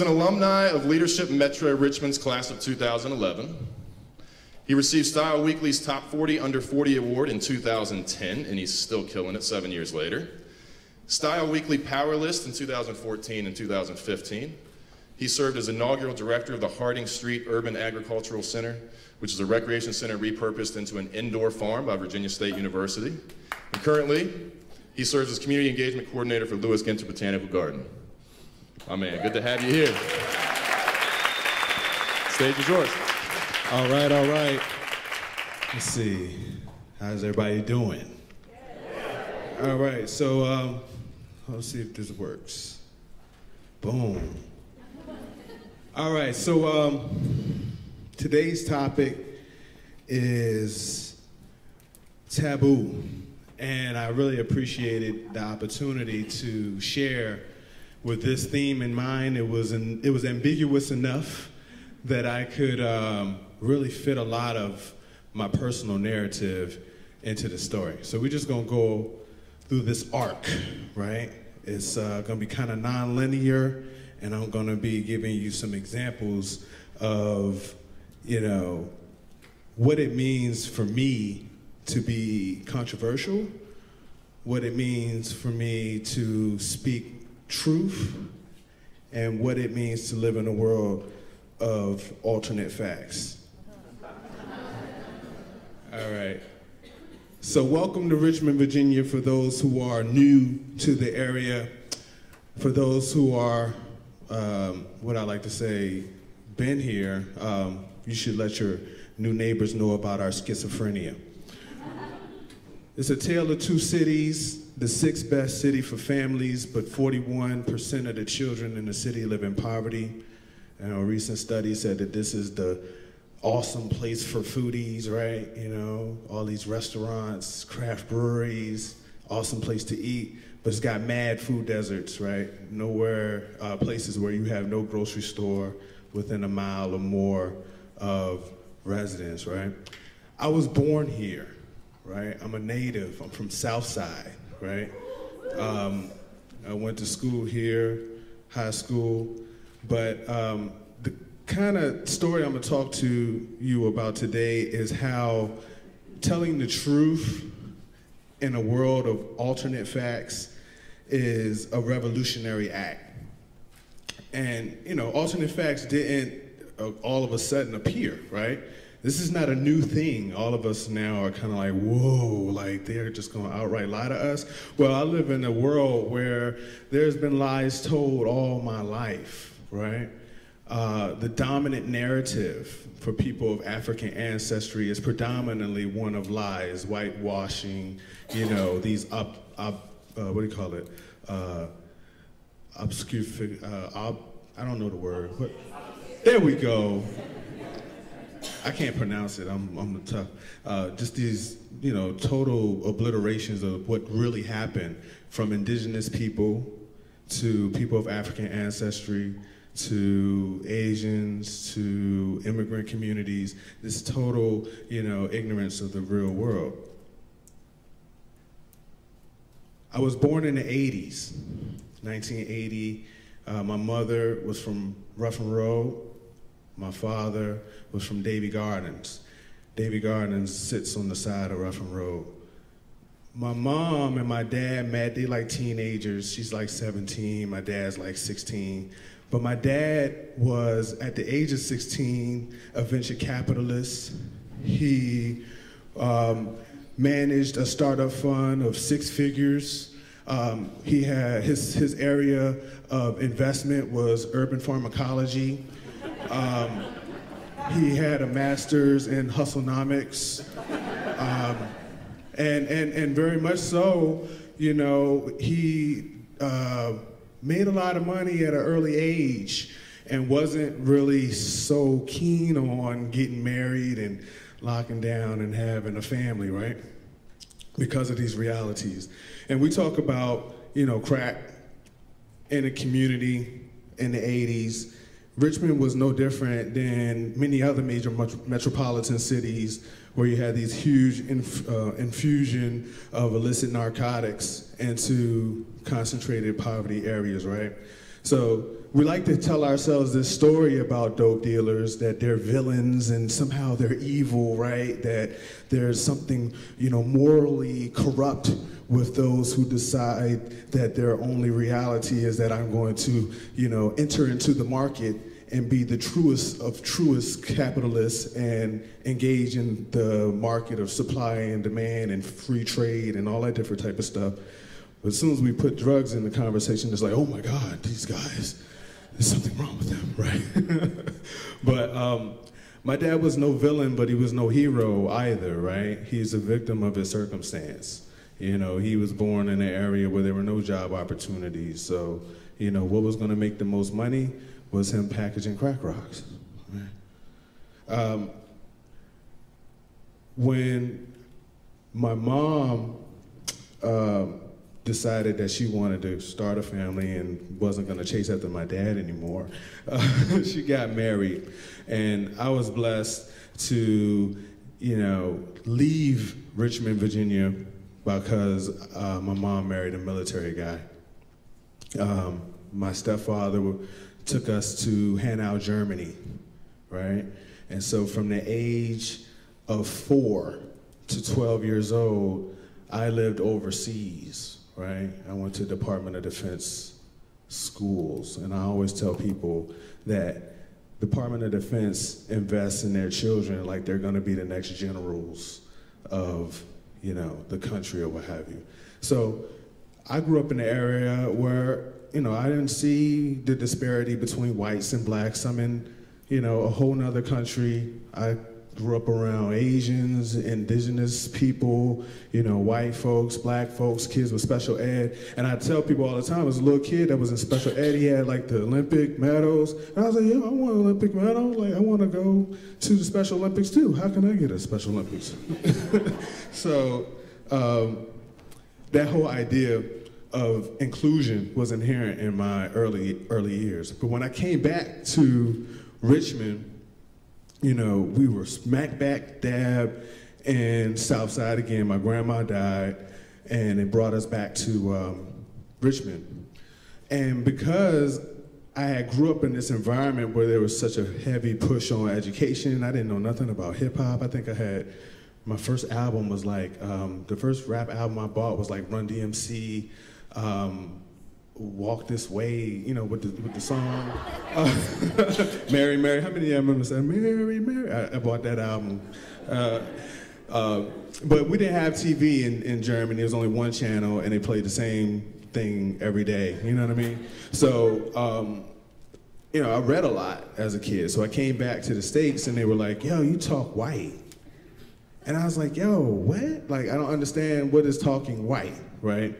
He's an alumni of Leadership Metro Richmond's class of 2011. He received Style Weekly's Top 40 Under 40 Award in 2010, and he's still killing it seven years later. Style Weekly Power List in 2014 and 2015. He served as inaugural director of the Harding Street Urban Agricultural Center, which is a recreation center repurposed into an indoor farm by Virginia State University. And currently, he serves as community engagement coordinator for Lewis Ginter Botanical Garden. My man, good to have you here. Stage is yours. All right, all right. Let's see. How's everybody doing? All right, so um, let's see if this works. Boom. All right, so um, today's topic is taboo. And I really appreciated the opportunity to share with this theme in mind. It was, an, it was ambiguous enough that I could um, really fit a lot of my personal narrative into the story. So we're just gonna go through this arc, right? It's uh, gonna be kind of non-linear, and I'm gonna be giving you some examples of, you know, what it means for me to be controversial, what it means for me to speak truth, and what it means to live in a world of alternate facts. All right. So, welcome to Richmond, Virginia, for those who are new to the area. For those who are, um, what I like to say, been here, um, you should let your new neighbors know about our schizophrenia. It's a tale of two cities, the sixth best city for families, but 41% of the children in the city live in poverty. And a recent study said that this is the awesome place for foodies, right? You know, all these restaurants, craft breweries, awesome place to eat. But it's got mad food deserts, right? Nowhere, uh, places where you have no grocery store within a mile or more of residence, right? I was born here, right? I'm a native. I'm from Southside, right? Um, I went to school here, high school, but um, the kind of story I'm going to talk to you about today is how telling the truth in a world of alternate facts is a revolutionary act. And, you know, alternate facts didn't uh, all of a sudden appear, right? This is not a new thing. All of us now are kind of like, whoa, like they're just going to outright lie to us. Well, I live in a world where there's been lies told all my life, right? Uh, the dominant narrative for people of African ancestry is predominantly one of lies, whitewashing, you know, these up, up uh, what do you call it? Uh, obscure, uh, ob, I don't know the word. but There we go. I can't pronounce it. I'm, I'm tough. Uh, just these, you know, total obliterations of what really happened from indigenous people to people of African ancestry to Asians, to immigrant communities, this total, you know, ignorance of the real world. I was born in the 80s, 1980. Uh, my mother was from Ruffin Road. My father was from Davee Gardens. Davee Gardens sits on the side of Ruffin Road. My mom and my dad met, they like teenagers. She's like 17, my dad's like 16. But my dad was, at the age of 16, a venture capitalist. He um, managed a startup fund of six figures. Um, he had his, his area of investment was urban pharmacology. Um, he had a master's in hustlenomics. Um, and, and, and very much so, you know, he uh, made a lot of money at an early age and wasn't really so keen on getting married and locking down and having a family, right? Because of these realities. And we talk about, you know, crack in the community in the 80s. Richmond was no different than many other major metropolitan cities where you had these huge inf uh, infusion of illicit narcotics into concentrated poverty areas, right? So we like to tell ourselves this story about dope dealers that they're villains and somehow they're evil, right? That there's something, you know, morally corrupt with those who decide that their only reality is that I'm going to, you know, enter into the market and be the truest of truest capitalists and engage in the market of supply and demand and free trade and all that different type of stuff. But as soon as we put drugs in the conversation, it's like, oh my God, these guys, there's something wrong with them, right? but um, my dad was no villain, but he was no hero either, right? He's a victim of his circumstance. You know, he was born in an area where there were no job opportunities. So, you know, what was going to make the most money was him packaging crack rocks. Um, when my mom uh, decided that she wanted to start a family and wasn't going to chase after my dad anymore, uh, she got married. And I was blessed to, you know, leave Richmond, Virginia because uh, my mom married a military guy. Um, my stepfather took us to Hanau, Germany, right? And so from the age of four to 12 years old, I lived overseas, right? I went to Department of Defense schools, and I always tell people that Department of Defense invests in their children like they're gonna be the next generals of, you know, the country or what have you. So I grew up in an area where you know, I didn't see the disparity between whites and blacks. I'm in, you know, a whole nother country. I grew up around Asians, indigenous people, you know, white folks, black folks, kids with special ed. And I tell people all the time, as a little kid that was in special ed, he had like the Olympic medals. And I was like, yeah, I want an Olympic medal. Like, I want to go to the Special Olympics too. How can I get a Special Olympics? so um, that whole idea of inclusion was inherent in my early early years. But when I came back to Richmond, you know, we were smack back dab in Southside again. My grandma died, and it brought us back to um, Richmond. And because I had grew up in this environment where there was such a heavy push on education, I didn't know nothing about hip hop. I think I had my first album was like um, the first rap album I bought was like Run DMC, um, Walk This Way, you know, with the, with the song. Uh, Mary, Mary, how many of you remember saying, Mary, Mary? I, I bought that album. Uh, uh, but we didn't have TV in, in Germany. There was only one channel, and they played the same thing every day. You know what I mean? So, um, you know, I read a lot as a kid. So I came back to the States, and they were like, yo, you talk white. And I was like, yo, what? Like, I don't understand what is talking white, right?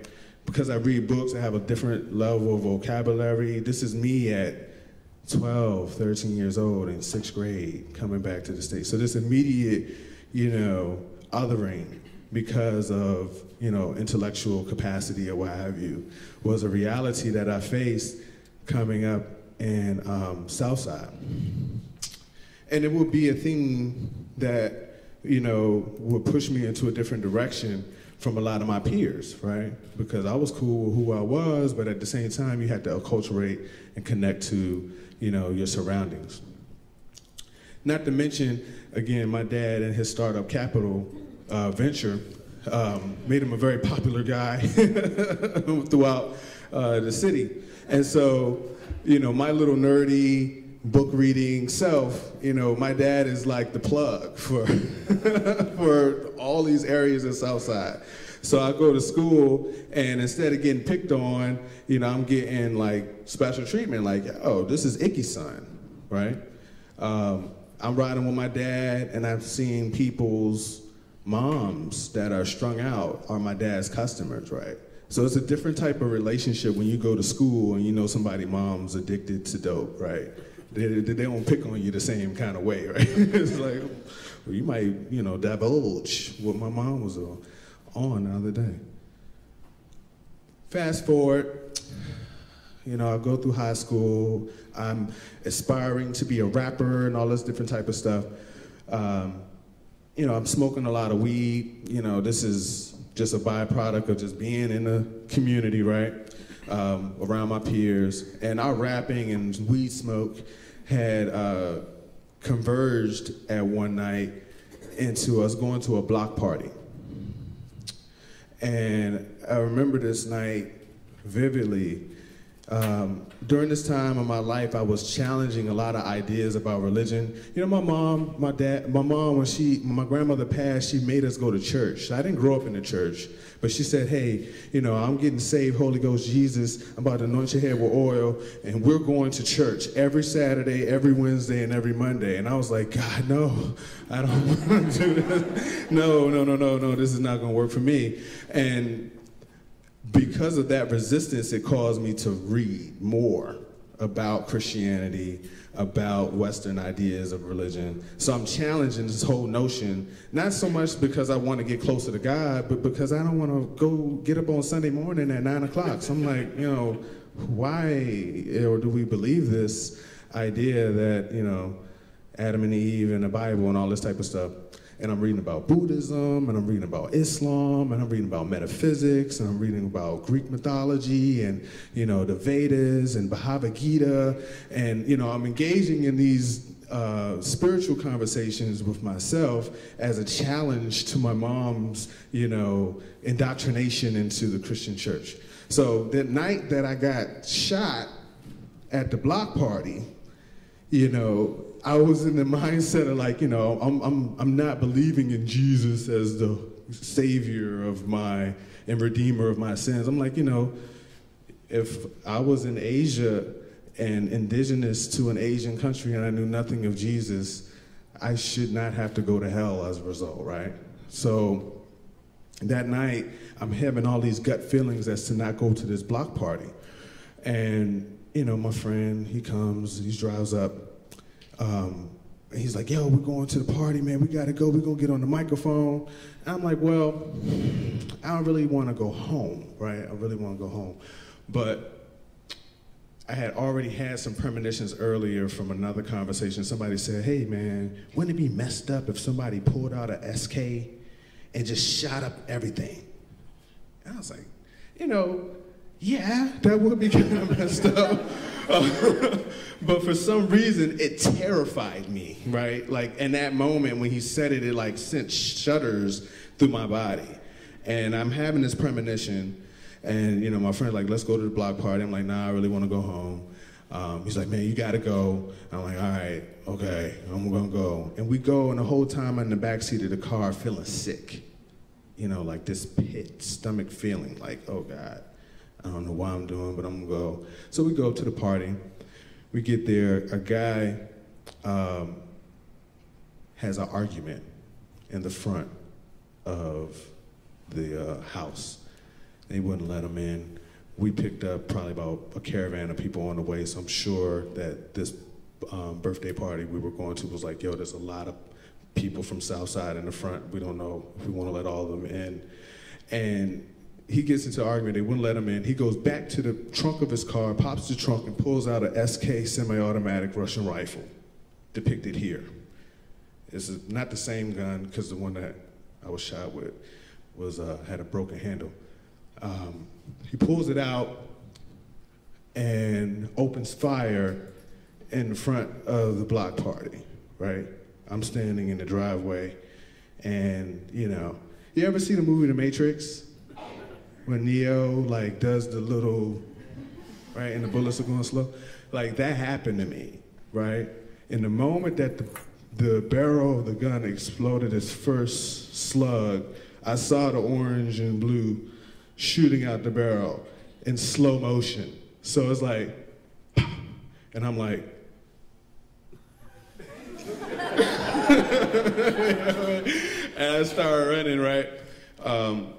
Because I read books, I have a different level of vocabulary. This is me at 12, 13 years old in sixth grade coming back to the States. So this immediate, you know, othering because of, you know, intellectual capacity or what have you was a reality that I faced coming up in um, Southside. And it would be a thing that, you know, would push me into a different direction from a lot of my peers, right? Because I was cool with who I was, but at the same time, you had to acculturate and connect to, you know, your surroundings. Not to mention, again, my dad and his startup capital uh, venture um, made him a very popular guy throughout uh, the city. And so, you know, my little nerdy book reading self, you know, my dad is like the plug for, for all these areas in Southside. So I go to school, and instead of getting picked on, you know, I'm getting like special treatment, like, oh, this is Icky's son, right? Um, I'm riding with my dad, and I'm seeing people's moms that are strung out are my dad's customers, right? So it's a different type of relationship when you go to school and you know somebody mom's addicted to dope, right? They, they don't pick on you the same kind of way, right? it's like, well, you might, you know, divulge what my mom was on the other day. Fast forward, you know, I go through high school. I'm aspiring to be a rapper and all this different type of stuff. Um, you know, I'm smoking a lot of weed. You know, this is just a byproduct of just being in the community, right? Um, around my peers, and our rapping and weed smoke had uh, converged at one night into us going to a block party. And I remember this night vividly. Um, during this time of my life, I was challenging a lot of ideas about religion. You know, my mom, my dad, my mom, when she, my grandmother passed, she made us go to church. I didn't grow up in the church, but she said, hey, you know, I'm getting saved, Holy Ghost Jesus. I'm about to anoint your head with oil, and we're going to church every Saturday, every Wednesday, and every Monday. And I was like, God, no, I don't want to do this. No, no, no, no, no, this is not going to work for me. And because of that resistance, it caused me to read more about Christianity, about Western ideas of religion. So I'm challenging this whole notion, not so much because I want to get closer to God, but because I don't want to go get up on Sunday morning at nine o'clock. So I'm like, you know, why or do we believe this idea that, you know, Adam and Eve and the Bible and all this type of stuff? And I'm reading about Buddhism, and I'm reading about Islam, and I'm reading about metaphysics, and I'm reading about Greek mythology, and you know the Vedas and Bhagavad Gita, and you know I'm engaging in these uh, spiritual conversations with myself as a challenge to my mom's, you know, indoctrination into the Christian church. So that night that I got shot at the block party, you know, I was in the mindset of like, you know, I'm, I'm, I'm not believing in Jesus as the savior of my and redeemer of my sins. I'm like, you know, if I was in Asia and indigenous to an Asian country and I knew nothing of Jesus, I should not have to go to hell as a result, right? So that night, I'm having all these gut feelings as to not go to this block party. And, you know, my friend, he comes, he drives up, um, he's like, yo, we're going to the party, man. We gotta go. We're gonna get on the microphone. And I'm like, well, I don't really want to go home, right? I really want to go home, but I had already had some premonitions earlier from another conversation. Somebody said, hey, man, wouldn't it be messed up if somebody pulled out a SK and just shot up everything? And I was like, you know, yeah, that would be kind of messed up. but for some reason, it terrified me, right? Like in that moment when he said it, it like sent shudders through my body. And I'm having this premonition, and you know, my friend's like, let's go to the block party. I'm like, nah, I really want to go home. Um, he's like, man, you gotta go. I'm like, all right, okay, I'm gonna go. And we go, and the whole time I'm in the back seat of the car feeling sick. You know, like this pit, stomach feeling, like, oh God. I don't know why I'm doing, but I'm gonna go. So we go to the party. We get there. A guy um, has an argument in the front of the uh, house. They wouldn't let him in. We picked up probably about a caravan of people on the way, so I'm sure that this um, birthday party we were going to was like, yo, there's a lot of people from Southside in the front. We don't know if we want to let all of them in. And he gets into an argument, they wouldn't let him in. He goes back to the trunk of his car, pops the trunk, and pulls out a SK semi-automatic Russian rifle, depicted here. This is not the same gun, because the one that I was shot with was uh, had a broken handle. Um, he pulls it out and opens fire in front of the block party, right? I'm standing in the driveway, and you know, you ever see the movie The Matrix? When Neo like does the little, right, and the bullets are going slow. Like that happened to me, right? In the moment that the, the barrel of the gun exploded its first slug, I saw the orange and blue shooting out the barrel in slow motion. So it's like, and I'm like, and I started running, right? Um,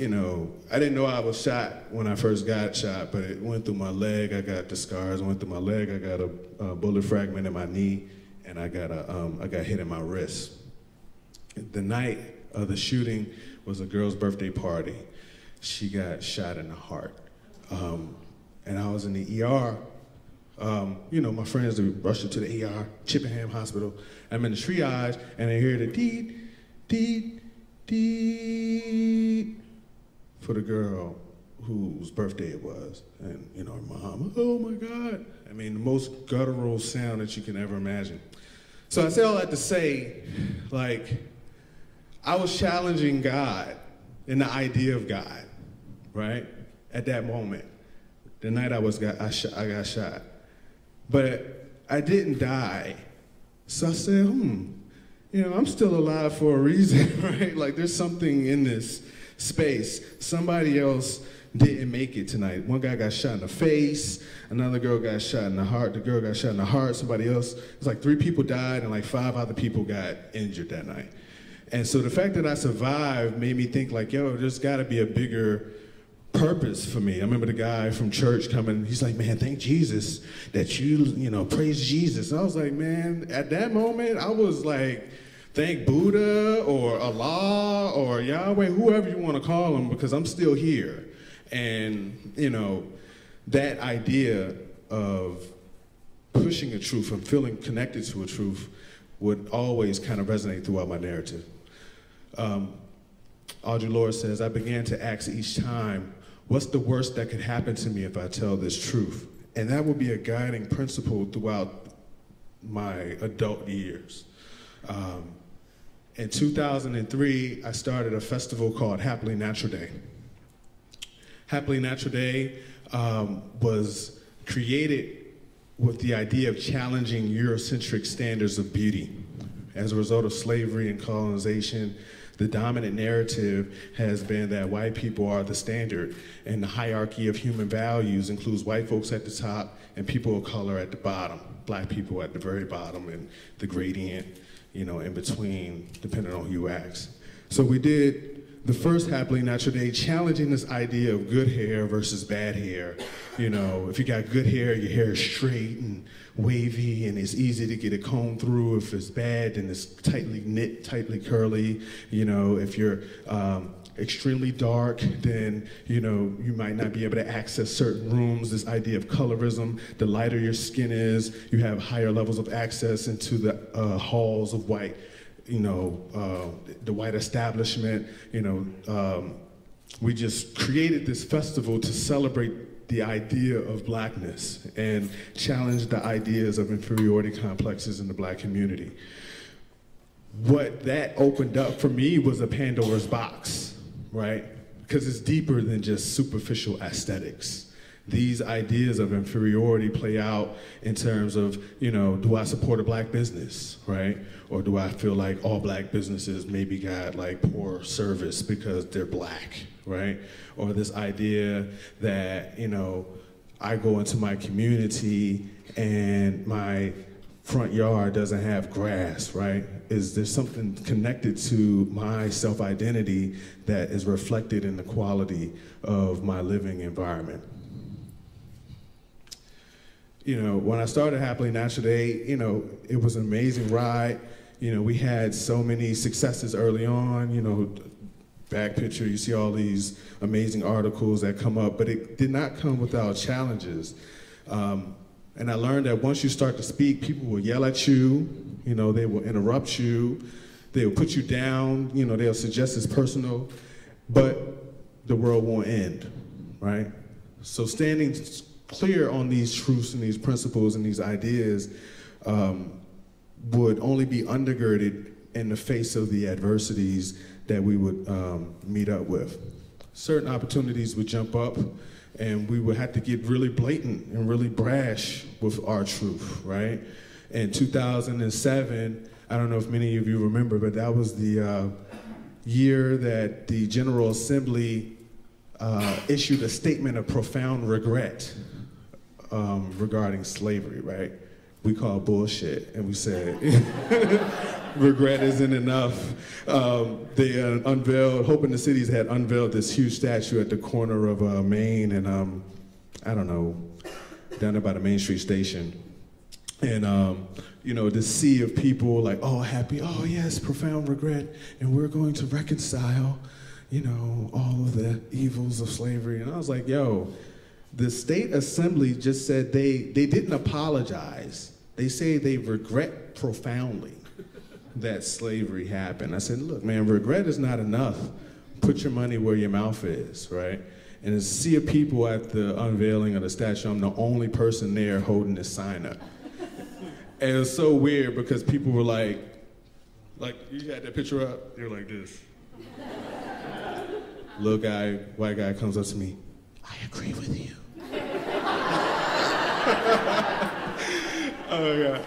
you know, I didn't know I was shot when I first got shot, but it went through my leg. I got the scars. Went through my leg. I got a, a bullet fragment in my knee, and I got a um, I got hit in my wrist. The night of the shooting was a girl's birthday party. She got shot in the heart, um, and I was in the ER. Um, you know, my friends rushed her to the ER, Chippenham Hospital. I'm in the triage, and I hear the deed, deed, deed for the girl whose birthday it was. And, you know, her mom, oh my God. I mean, the most guttural sound that you can ever imagine. So I say all that to say, like, I was challenging God and the idea of God, right? At that moment, the night I was got, I, I got shot, but I didn't die. So I said, hmm, you know, I'm still alive for a reason, right? Like, there's something in this space. Somebody else didn't make it tonight. One guy got shot in the face, another girl got shot in the heart, the girl got shot in the heart, somebody else. It's like three people died and like five other people got injured that night. And so the fact that I survived made me think like, yo, there's gotta be a bigger purpose for me. I remember the guy from church coming, he's like, man, thank Jesus that you, you know, praise Jesus. And I was like, man, at that moment, I was like, thank Buddha or Allah or Yahweh, whoever you want to call him, because I'm still here. And, you know, that idea of pushing a truth and feeling connected to a truth would always kind of resonate throughout my narrative. Um, Audre Lorde says, I began to ask each time, what's the worst that could happen to me if I tell this truth? And that would be a guiding principle throughout my adult years. Um, in 2003, I started a festival called Happily Natural Day. Happily Natural Day um, was created with the idea of challenging Eurocentric standards of beauty. As a result of slavery and colonization, the dominant narrative has been that white people are the standard, and the hierarchy of human values includes white folks at the top and people of color at the bottom, black people at the very bottom, and the gradient, you know, in between, depending on who you ask. So we did the first Happily Natural Day challenging this idea of good hair versus bad hair. You know, if you got good hair, your hair is straight and wavy and it's easy to get it combed through. If it's bad, then it's tightly knit, tightly curly. You know, if you're um, extremely dark, then you know you might not be able to access certain rooms. This idea of colorism, the lighter your skin is, you have higher levels of access into the uh, halls of white you know, uh, the white establishment, you know, um, we just created this festival to celebrate the idea of blackness and challenge the ideas of inferiority complexes in the black community. What that opened up for me was a Pandora's box, right? Because it's deeper than just superficial aesthetics these ideas of inferiority play out in terms of, you know, do I support a black business, right? Or do I feel like all black businesses maybe got like poor service because they're black, right? Or this idea that, you know, I go into my community and my front yard doesn't have grass, right? Is there something connected to my self identity that is reflected in the quality of my living environment? you know, when I started Happily Natural Day, you know, it was an amazing ride. You know, we had so many successes early on, you know, back picture, you see all these amazing articles that come up, but it did not come without challenges. Um, and I learned that once you start to speak, people will yell at you, you know, they will interrupt you, they will put you down, you know, they'll suggest it's personal, but the world won't end, right? So standing clear on these truths and these principles and these ideas um, would only be undergirded in the face of the adversities that we would um, meet up with. Certain opportunities would jump up and we would have to get really blatant and really brash with our truth, right? In 2007, I don't know if many of you remember, but that was the uh, year that the General Assembly uh, issued a statement of profound regret um, regarding slavery, right? We call bullshit, and we said regret isn't enough. Um, they uh, unveiled, Hope in the Cities had unveiled this huge statue at the corner of uh, Main and um, I don't know, down there by the Main Street station. And um, you know, the sea of people like, oh, happy, oh yes, profound regret, and we're going to reconcile, you know, all of the evils of slavery. And I was like, yo, the state assembly just said they, they didn't apologize. They say they regret profoundly that slavery happened. I said, look, man, regret is not enough. put your money where your mouth is, right? And to see a people at the unveiling of the statue, I'm the only person there holding this sign up. and it was so weird because people were like, like you had that picture up, were like this. Little guy, white guy comes up to me, I agree with you. oh yeah.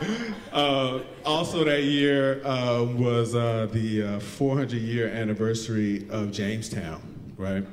Uh, also that year uh, was uh, the 400 year anniversary of Jamestown, right?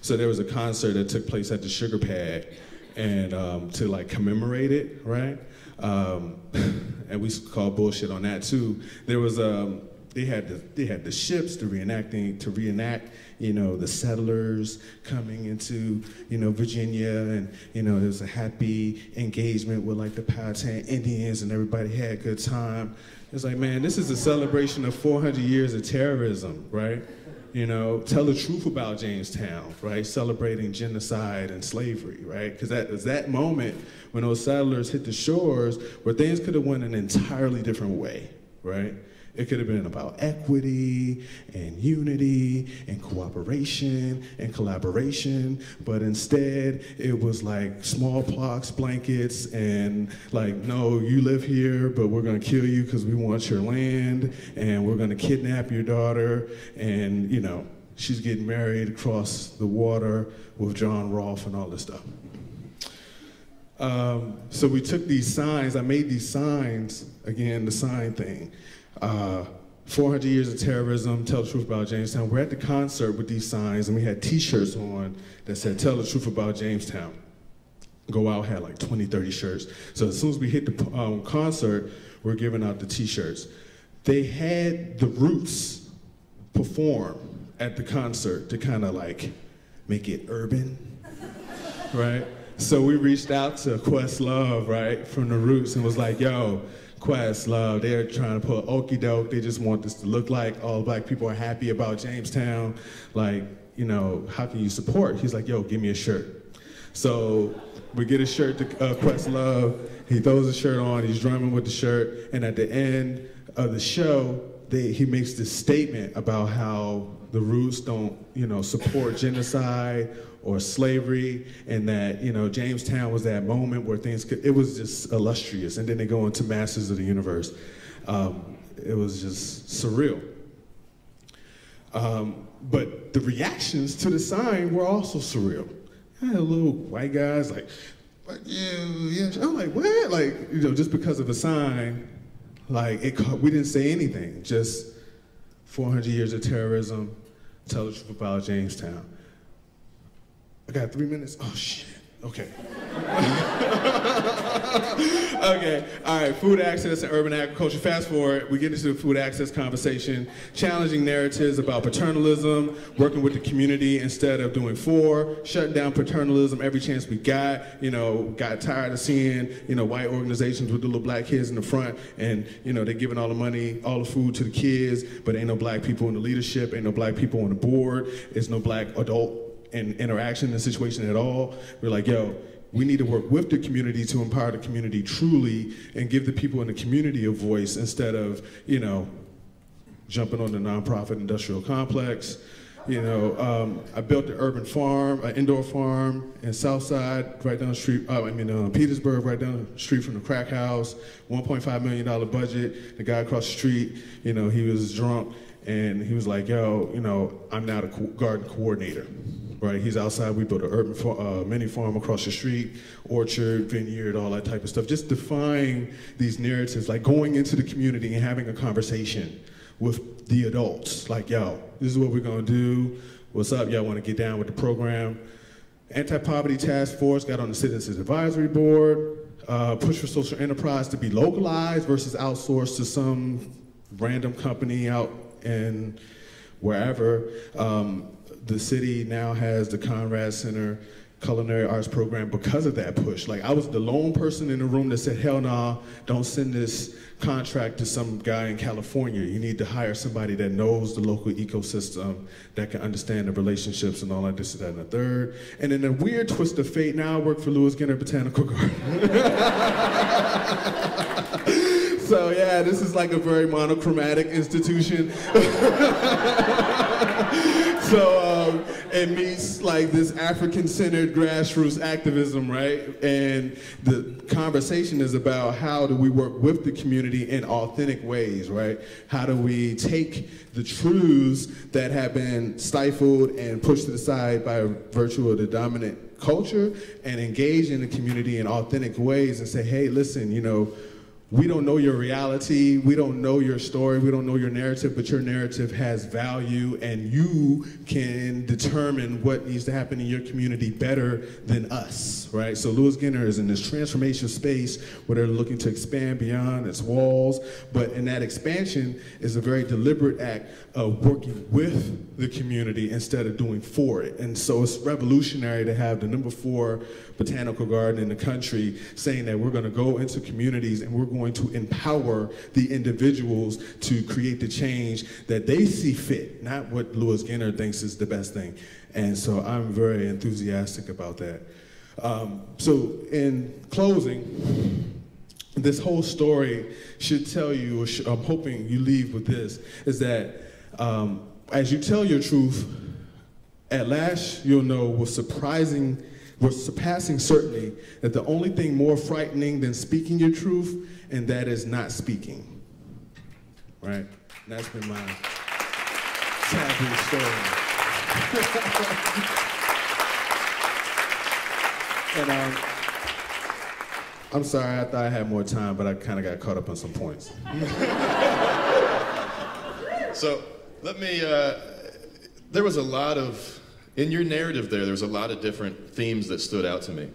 So there was a concert that took place at the Sugar Pad, and um, to like commemorate it, right? Um, and we called bullshit on that too. There was um, they had the they had the ships to reenacting to reenact you know the settlers coming into you know Virginia and you know there was a happy engagement with like the Powhatan Indians and everybody had a good time. It's like man, this is a celebration of 400 years of terrorism, right? You know, tell the truth about Jamestown, right? Celebrating genocide and slavery, right? Because that was that moment when those settlers hit the shores where things could have went an entirely different way, right? It could have been about equity and unity and cooperation and collaboration, but instead it was like smallpox blankets and like, no, you live here, but we're gonna kill you because we want your land and we're gonna kidnap your daughter and, you know, she's getting married across the water with John Rolfe and all this stuff. Um, so we took these signs, I made these signs, again, the sign thing. Uh, 400 years of terrorism, tell the truth about Jamestown. We're at the concert with these signs and we had t-shirts on that said, tell the truth about Jamestown. Go Out had like 20, 30 shirts. So as soon as we hit the um, concert, we're giving out the t-shirts. They had the Roots perform at the concert to kind of like make it urban, right? So we reached out to Questlove, right, from the Roots and was like, yo, Questlove. They're trying to put okey doke. They just want this to look like all black people are happy about Jamestown. Like, you know, how can you support? He's like, yo, give me a shirt. So we get a shirt to uh, Questlove. He throws the shirt on. He's drumming with the shirt. And at the end of the show, they, he makes this statement about how the Roots don't, you know, support genocide or slavery, and that you know Jamestown was that moment where things could. It was just illustrious, and then they go into Masters of the Universe. Um, it was just surreal. Um, but the reactions to the sign were also surreal. I had little white guys like, like yeah, yeah. I'm like, what? Like, you know, just because of a sign, like it. We didn't say anything. Just 400 years of terrorism. Tell the truth about Jamestown. I got three minutes. Oh shit. Okay. okay, all right, food access and urban agriculture. Fast forward, we get into the food access conversation, challenging narratives about paternalism, working with the community instead of doing for, shutting down paternalism every chance we got, you know, got tired of seeing, you know, white organizations with the little black kids in the front and, you know, they're giving all the money, all the food to the kids, but ain't no black people in the leadership, ain't no black people on the board, there's no black adult in interaction in the situation at all. We're like, yo, we need to work with the community to empower the community truly and give the people in the community a voice instead of, you know, jumping on the nonprofit industrial complex. You know, um, I built an urban farm, an indoor farm in Southside, right down the street, uh, I mean, uh, Petersburg, right down the street from the crack house, $1.5 million budget. The guy across the street, you know, he was drunk and he was like, yo, you know, I'm now the co garden coordinator right? He's outside. We built an urban far, uh, mini farm across the street, orchard, vineyard, all that type of stuff. Just defying these narratives, like going into the community and having a conversation with the adults. Like, yo, this is what we're gonna do. What's up? Y'all want to get down with the program? Anti-poverty task force got on the citizens advisory board. Uh, push for social enterprise to be localized versus outsourced to some random company out in wherever. Um, the city now has the Conrad Center culinary arts program because of that push. Like I was the lone person in the room that said, hell nah, don't send this contract to some guy in California. You need to hire somebody that knows the local ecosystem, that can understand the relationships and all that, this, that, and the third. And in a weird twist of fate, now I work for Lewis Ginter Botanical Garden. so yeah, this is like a very monochromatic institution. so it meets like this African-centered grassroots activism, right? And the conversation is about how do we work with the community in authentic ways, right? How do we take the truths that have been stifled and pushed to the side by virtue of the dominant culture and engage in the community in authentic ways and say, hey, listen, you know, we don't know your reality, we don't know your story, we don't know your narrative, but your narrative has value and you can determine what needs to happen in your community better than us, right? So Lewis Ginter is in this transformation space where they're looking to expand beyond its walls, but in that expansion is a very deliberate act of working with the community instead of doing for it. And so it's revolutionary to have the number four botanical garden in the country saying that we're gonna go into communities and we're going to empower the individuals to create the change that they see fit, not what Lewis Ginter thinks is the best thing. And so I'm very enthusiastic about that. Um, so in closing, this whole story should tell you, sh- I'm hoping you leave with this, is that um, as you tell your truth, at last you'll know with surprising, with surpassing certainty that the only thing more frightening than speaking your truth, and that is not speaking. Right? That's been my taboo story. and um, I'm sorry, I thought I had more time, but I kind of got caught up on some points. So let me, uh, there was a lot of, in your narrative there, there was a lot of different themes that stood out to me.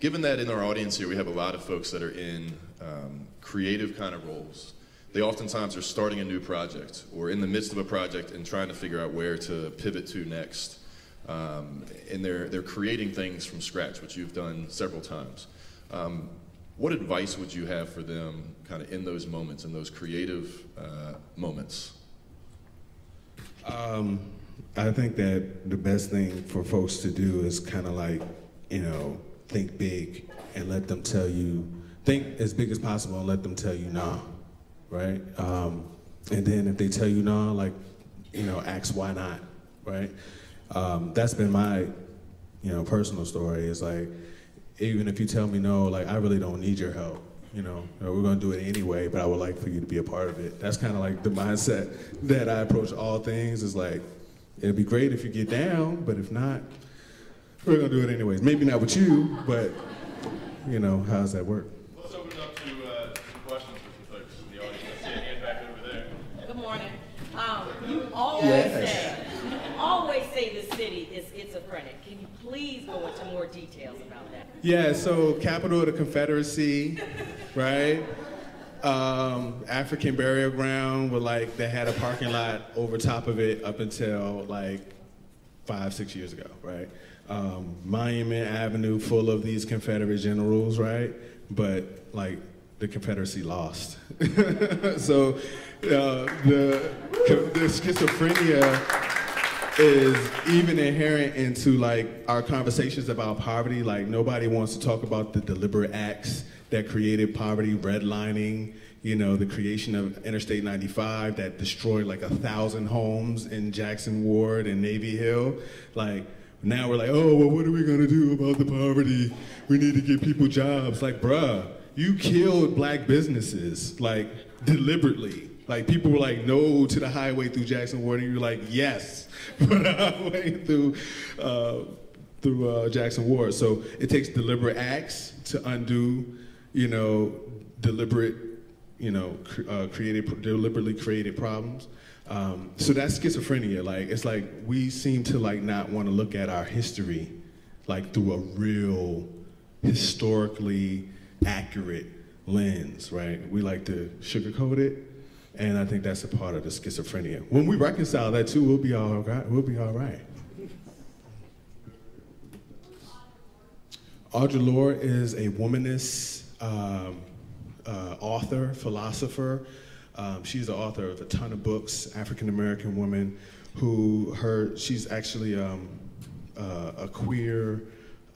Given that in our audience here, we have a lot of folks that are in um, creative kind of roles, they oftentimes are starting a new project or in the midst of a project and trying to figure out where to pivot to next. Um, and they're, they're creating things from scratch, which you've done several times. Um, what advice would you have for them kind of in those moments, in those creative uh, moments? Um, I think that the best thing for folks to do is kind of like, you know, think big and let them tell you, think as big as possible and let them tell you nah, right? Um, and then if they tell you nah, like, you know, ask why not, right? Um, that's been my, you know, personal story. Is like, even if you tell me no, like I really don't need your help. You know, we're gonna do it anyway, but I would like for you to be a part of it. That's kind of like the mindset that I approach all things. Is like, it'd be great if you get down, but if not, we're gonna do it anyways. Maybe not with you, but you know, how does that work? Let's open it up to uh, some questions for some folks in the audience. I see a hand back over there. Good morning. Um, you always Yes. say, you always say the city is schizophrenic. Can you please go into more details about that? Yeah, so capital of the Confederacy, right? Um, African burial ground with like they had a parking lot over top of it up until like five, six years ago, right? Um, Monument Avenue full of these Confederate generals, right? But like the Confederacy lost. so uh, the, the schizophrenia is even inherent into like our conversations about poverty. Like nobody wants to talk about the deliberate acts that created poverty, redlining, you know, the creation of Interstate 95 that destroyed like a thousand homes in Jackson Ward and Navy Hill. Like now we're like, oh, well, what are we gonna do about the poverty? We need to give people jobs. Like, bruh, you killed black businesses, like deliberately. Like people were like, no to the highway through Jackson Ward, and you're like, yes for the highway through uh, through uh, Jackson Ward. So it takes deliberate acts to undo, you know, deliberate, you know, cr- uh, created deliberately created problems. Um, so that's schizophrenia. Like it's like we seem to like not want to look at our history, like through a real historically accurate lens, right? We like to sugarcoat it, and I think that's a part of the schizophrenia. When we reconcile that too, we'll be all right. We'll be all right. Audre Lorde is a womanist um, uh, author, philosopher. Um, she's the author of a ton of books. African American woman who her she's actually um, uh, a queer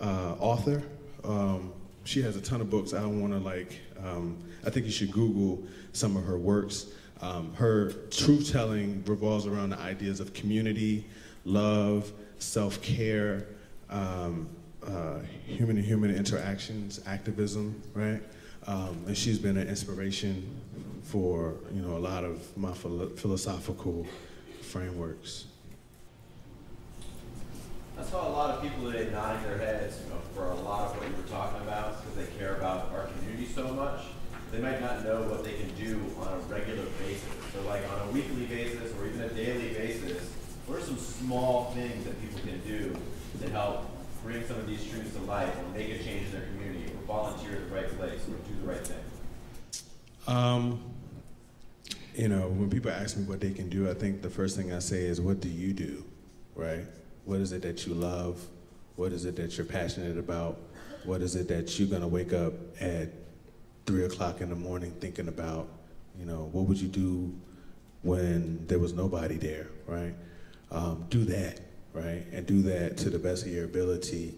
uh, author. Um, she has a ton of books. I don't want to like. Um, I think you should Google some of her works. Um, her truth telling revolves around the ideas of community, love, self-care, um, uh, human-to-human interactions, activism, right? And she's been an inspiration for you know a lot of my philo- philosophical frameworks. I saw a lot of people today nodding their heads you know, for a lot of what you were talking about because they care about our community so much. They might not know what they can do on a regular basis. So like on a weekly basis or even a daily basis, what are some small things that people can do to help bring some of these truths to life or make a change in their community or volunteer at the right place or do the right thing? Um, you know, when people ask me what they can do, I think the first thing I say is, what do you do, right? What is it that you love? What is it that you're passionate about? What is it that you're gonna wake up at three o'clock in the morning thinking about? You know, what would you do when there was nobody there, right? Um, do that, right? And do that to the best of your ability.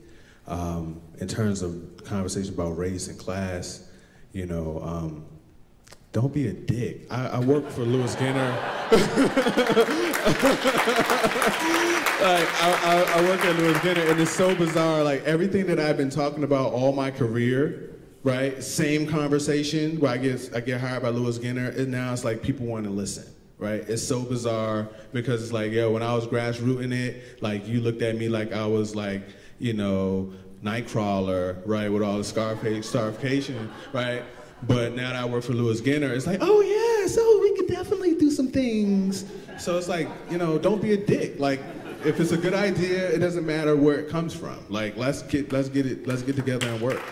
Um, in terms of conversation about race and class, you know, um, don't be a dick. I, I work for Lewis Ginter. like I, I, I work at Lewis Ginter, and it's so bizarre. Like everything that I've been talking about all my career, right? Same conversation where I get I get hired by Lewis Ginter, and now it's like people want to listen. Right? It's so bizarre because it's like, yo, when I was grassrooting it, like you looked at me like I was like, you know, Nightcrawler, right, with all the scarification, right? But now that I work for Lewis Ginter, it's like, oh yeah, so we could definitely do some things. So it's like, you know, don't be a dick. Like, if it's a good idea, it doesn't matter where it comes from. Like, let's get let's get it let's get together and work.